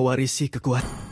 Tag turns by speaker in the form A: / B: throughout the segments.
A: mewarisi kekuatan.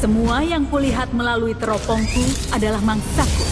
B: Semua yang kulihat melalui teropongku adalah mangsaku.